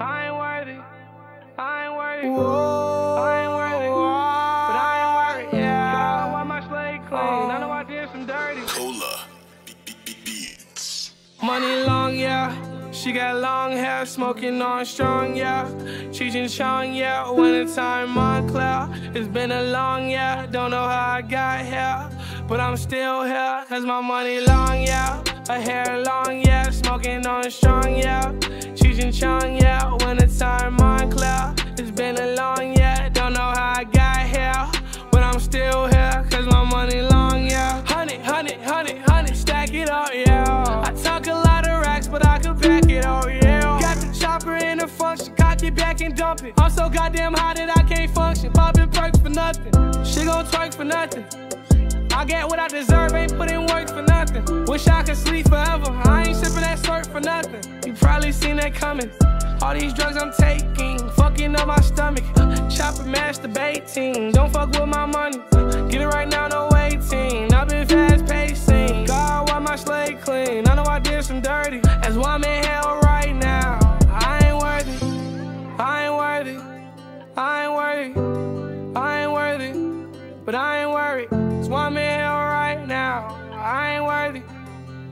I ain't worthy. I ain't worthy. Whoa. I ain't worthy. But I ain't worthy. Yeah. God, why my slate clean? I know I did some dirty. Cola. Beats. Money long, yeah. She got long hair, smoking on strong, yeah. Cheech and Chong, yeah. Wintertime Moncler. It's been a long, yeah. Don't know how I got here, but I'm still here. Cause my money long, yeah. Her hair long, yeah. Smoking on strong, yeah. And Chong, yeah. Wintertime Moncler. It's been a long, yeah. Don't know how I got here, but I'm still here. Cause my money long, yeah. Honey, honey, honey, honey. Stack it up, yeah. I talk a lot of racks, but I can back it up, yeah. Got the chopper in the function, cock it back and dump it. I'm so goddamn high that I can't function. Popping perks for nothing. She gon' twerk for nothing. I get what I deserve, ain't put in work for nothing. Wish I could sleep forever. I ain't sipping that sort for nothing. You probably seen that coming. All these drugs I'm taking, fucking up my stomach. Chopper masturbating, don't fuck with my money. Get it right now, no waiting. I've been fast pacing. God, why my slate clean? I know I did some dirty. That's why I'm in hell right now. I ain't worthy. I ain't worthy. I ain't worthy. I ain't worthy. But I ain't worried.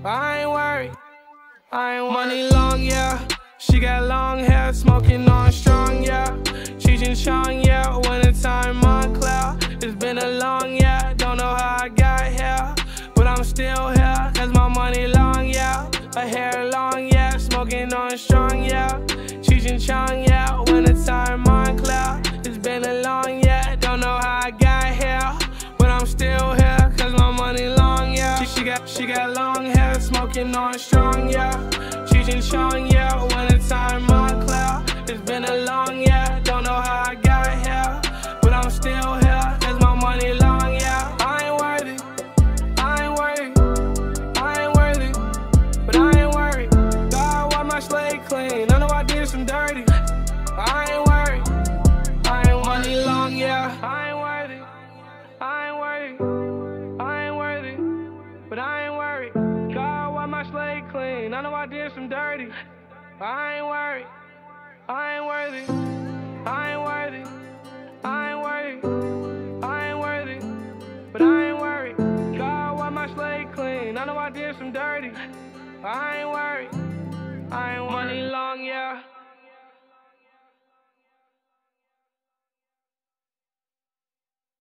I ain't worried. I ain't money long, yeah. She got long hair, smoking on strong, yeah. Cheech and Chong, yeah. Wintertime Moncler. It's been a long, yeah. Don't know how I got here, but I'm still here. Cause my money long, yeah. Her hair long, yeah. Smoking on strong, yeah. Cheech and Chong, yeah. Wintertime smoking on strong, yeah. And Chong, yeah. Wintertime Moncler. It's been a long, yeah. Don't know how I got here, but I'm still here. Cause my money long, yeah. I ain't worthy. I ain't worthy. I ain't worthy. But I ain't worried. God, why my slate clean? I know I did some dirty. I did some dirty. I ain't worried. I ain't worthy. I ain't worthy. I ain't worthy. I ain't worthy. But I ain't worried. God, why my slate clean? I know I did some dirty. I ain't worried. I ain't worried. Money long, yeah.